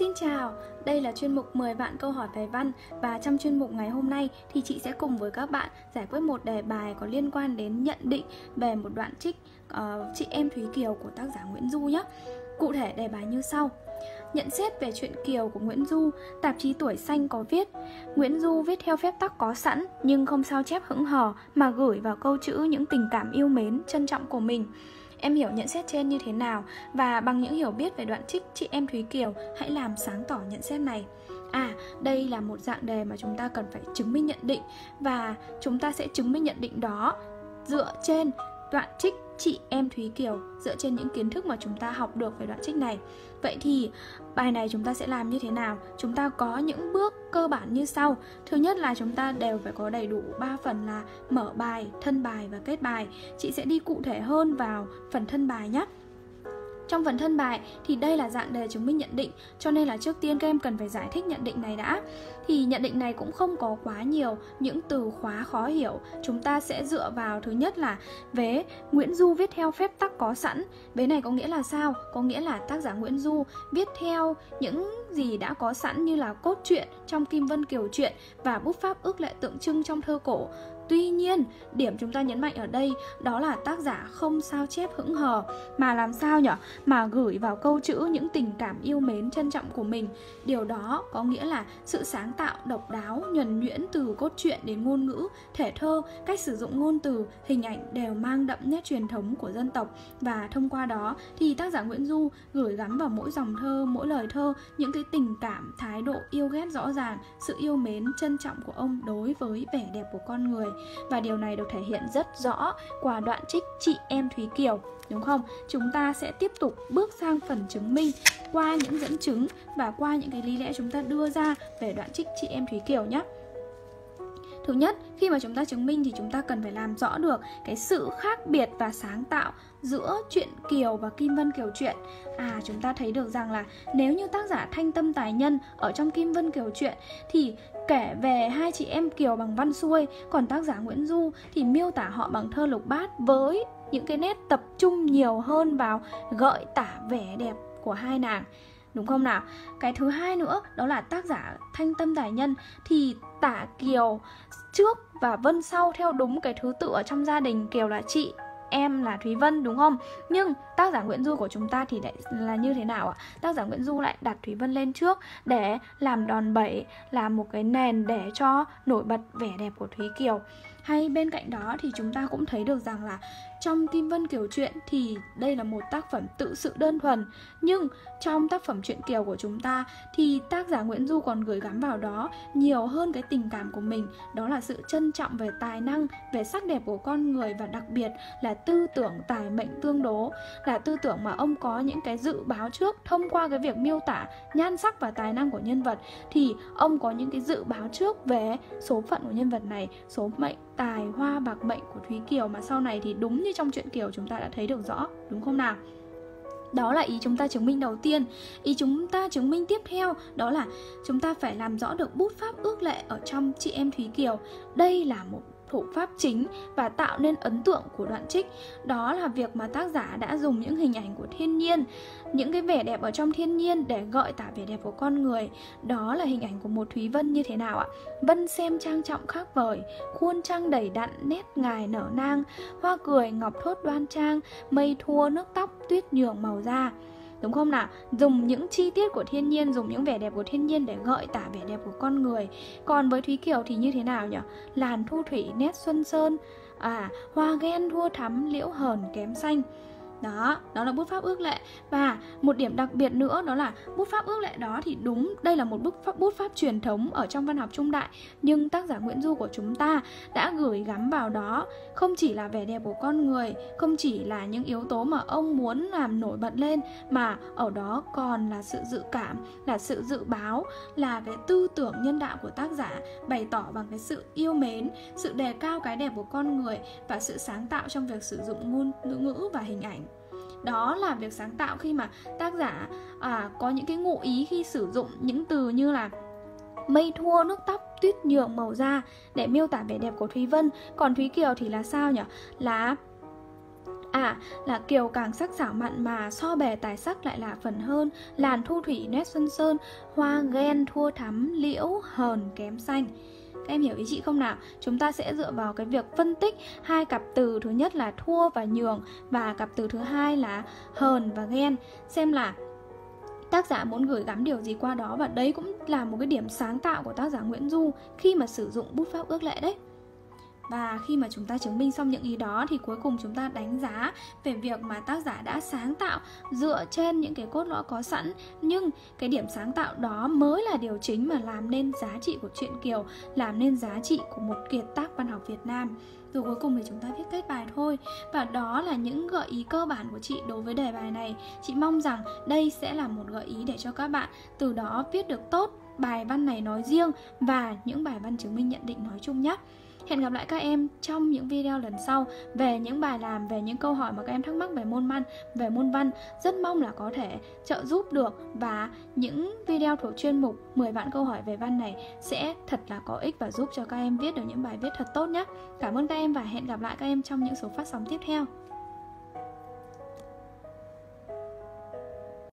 Xin chào, đây là chuyên mục 10 bạn câu hỏi về văn và trong chuyên mục ngày hôm nay thì chị sẽ cùng với các bạn giải quyết một đề bài có liên quan đến nhận định về một đoạn trích uh, chị em Thúy Kiều của tác giả Nguyễn Du nhé. Cụ thể đề bài như sau. Nhận xét về chuyện Kiều của Nguyễn Du, tạp chí Tuổi Xanh có viết Nguyễn Du viết theo phép tắc có sẵn nhưng không sao chép hững hờ mà gửi vào câu chữ những tình cảm yêu mến, trân trọng của mình. Em hiểu nhận xét trên như thế nào và bằng những hiểu biết về đoạn trích chị em Thúy Kiều hãy làm sáng tỏ nhận xét này. À, đây là một dạng đề mà chúng ta cần phải chứng minh nhận định và chúng ta sẽ chứng minh nhận định đó dựa trên đoạn trích chị em Thúy Kiều dựa trên những kiến thức mà chúng ta học được về đoạn trích này. Vậy thì bài này chúng ta sẽ làm như thế nào? Chúng ta có những bước cơ bản như sau. Thứ nhất là chúng ta đều phải có đầy đủ 3 phần là mở bài, thân bài và kết bài. Chị sẽ đi cụ thể hơn vào phần thân bài nhé. Trong phần thân bài thì đây là dạng đề chứng minh nhận định, cho nên là trước tiên các em cần phải giải thích nhận định này đã. Thì nhận định này cũng không có quá nhiều những từ khóa khó hiểu. Chúng ta sẽ dựa vào thứ nhất là vế, Nguyễn Du viết theo phép tắc có sẵn. Vế này có nghĩa là sao? Có nghĩa là tác giả Nguyễn Du viết theo những gì đã có sẵn như là cốt truyện trong Kim Vân Kiều truyện và bút pháp ước lệ tượng trưng trong thơ cổ Tuy nhiên, điểm chúng ta nhấn mạnh ở đây đó là tác giả không sao chép hững hờ. Mà làm sao nhở? Mà gửi vào câu chữ những tình cảm yêu mến trân trọng của mình. Điều đó có nghĩa là sự sáng tạo độc đáo, nhuần nhuyễn từ cốt truyện đến ngôn ngữ, thể thơ, cách sử dụng ngôn từ, hình ảnh đều mang đậm nét truyền thống của dân tộc. Và thông qua đó thì tác giả Nguyễn Du gửi gắm vào mỗi dòng thơ, mỗi lời thơ những cái tình cảm, thái độ yêu ghét rõ ràng, sự yêu mến trân trọng của ông đối với vẻ đẹp của con người và điều này được thể hiện rất rõ qua đoạn trích chị em Thúy Kiều, đúng không? Chúng ta sẽ tiếp tục bước sang phần chứng minh qua những dẫn chứng và qua những cái lý lẽ chúng ta đưa ra về đoạn trích chị em Thúy Kiều nhé. Thứ nhất, khi mà chúng ta chứng minh thì chúng ta cần phải làm rõ được cái sự khác biệt và sáng tạo giữa chuyện Kiều và Kim Vân Kiều truyện. À chúng ta thấy được rằng là nếu như tác giả Thanh Tâm Tài Nhân ở trong Kim Vân Kiều truyện thì kể về hai chị em Kiều bằng văn xuôi, còn tác giả Nguyễn Du thì miêu tả họ bằng thơ lục bát với những cái nét tập trung nhiều hơn vào gợi tả vẻ đẹp của hai nàng đúng không nào cái thứ hai nữa đó là tác giả thanh tâm tài nhân thì tả kiều trước và vân sau theo đúng cái thứ tự ở trong gia đình kiều là chị em là Thúy Vân đúng không? Nhưng tác giả Nguyễn Du của chúng ta thì lại là như thế nào ạ? Tác giả Nguyễn Du lại đặt Thúy Vân lên trước để làm đòn bẩy, làm một cái nền để cho nổi bật vẻ đẹp của Thúy Kiều. Hay bên cạnh đó thì chúng ta cũng thấy được rằng là trong Kim Vân Kiều truyện thì đây là một tác phẩm tự sự đơn thuần Nhưng trong tác phẩm truyện Kiều của chúng ta thì tác giả Nguyễn Du còn gửi gắm vào đó nhiều hơn cái tình cảm của mình. Đó là sự trân trọng về tài năng, về sắc đẹp của con người và đặc biệt là tư tưởng tài mệnh tương đố Là tư tưởng mà ông có những cái dự báo trước thông qua cái việc miêu tả nhan sắc và tài năng của nhân vật. Thì ông có những cái dự báo trước về số phận của nhân vật này, số mệnh tài hoa bạc mệnh của Thúy Kiều mà sau này thì đúng như trong chuyện Kiều chúng ta đã thấy được rõ, đúng không nào? Đó là ý chúng ta chứng minh đầu tiên Ý chúng ta chứng minh tiếp theo Đó là chúng ta phải làm rõ được bút pháp ước lệ Ở trong chị em Thúy Kiều Đây là một thủ pháp chính và tạo nên ấn tượng của đoạn trích. Đó là việc mà tác giả đã dùng những hình ảnh của thiên nhiên, những cái vẻ đẹp ở trong thiên nhiên để gợi tả vẻ đẹp của con người. Đó là hình ảnh của một thúy vân như thế nào ạ? Vân xem trang trọng khác vời, khuôn trăng đầy đặn, nét ngài nở nang, hoa cười ngọc thốt đoan trang, mây thua, nước tóc tuyết nhường màu da đúng không nào? Dùng những chi tiết của thiên nhiên, dùng những vẻ đẹp của thiên nhiên để gợi tả vẻ đẹp của con người. Còn với thúy kiều thì như thế nào nhỉ? Làn thu thủy nét xuân sơn à hoa ghen, thua thắm, liễu hờn, kém xanh đó đó là bút pháp ước lệ. Và một điểm đặc biệt nữa đó là bút pháp ước lệ đó thì đúng, đây là một bút pháp bút pháp truyền thống ở trong văn học trung đại. Nhưng tác giả Nguyễn Du của chúng ta đã gửi gắm vào đó không chỉ là vẻ đẹp của con người, không chỉ là những yếu tố mà ông muốn làm nổi bật lên, mà ở đó còn là sự dự cảm, là sự dự báo, là cái tư tưởng nhân đạo của tác giả, bày tỏ bằng cái sự yêu mến, sự đề cao cái đẹp của con người và sự sáng tạo trong việc sử dụng ngôn ngữ và hình ảnh đó là việc sáng tạo khi mà tác giả à, có những cái ngụ ý khi sử dụng những từ như là mây thua nước tóc tuyết nhượng màu da để miêu tả vẻ đẹp của Thúy Vân. Còn Thúy Kiều thì là sao nhỉ là À là kiều càng sắc sảo mặn mà so bề tài sắc lại là phần hơn. Làn thu thủy nét xuân sơn Hoa ghen thua thắm liễu hờn kém xanh các em hiểu ý chị không nào? Chúng ta sẽ dựa vào cái việc phân tích hai cặp từ, thứ nhất là thua và nhường, và cặp từ thứ hai là hờn và ghen xem là tác giả muốn gửi gắm điều gì qua đó, và đấy cũng là một cái điểm sáng tạo của tác giả Nguyễn Du khi mà sử dụng bút pháp ước lệ đấy và khi mà chúng ta chứng minh xong những ý đó thì cuối cùng chúng ta đánh giá về việc mà tác giả đã sáng tạo dựa trên những cái cốt lõi có sẵn. Nhưng cái điểm sáng tạo đó mới là điều chính mà làm nên giá trị của truyện Kiều, làm nên giá trị của một kiệt tác văn học Việt Nam. Rồi cuối cùng thì chúng ta viết kết bài thôi. Và đó là những gợi ý cơ bản của chị đối với đề bài này. Chị mong rằng đây sẽ là một gợi ý để cho các bạn từ đó viết được tốt bài văn này nói riêng và những bài văn chứng minh nhận định nói chung nhé Hẹn gặp lại các em trong những video lần sau về những bài làm, về những câu hỏi mà các em thắc mắc về môn văn, về môn văn. Rất mong là có thể trợ giúp được và những video thuộc chuyên mục 10 vạn câu hỏi về văn này sẽ thật là có ích và giúp cho các em viết được những bài viết thật tốt nhé. Cảm ơn các em và hẹn gặp lại các em trong những số phát sóng tiếp theo.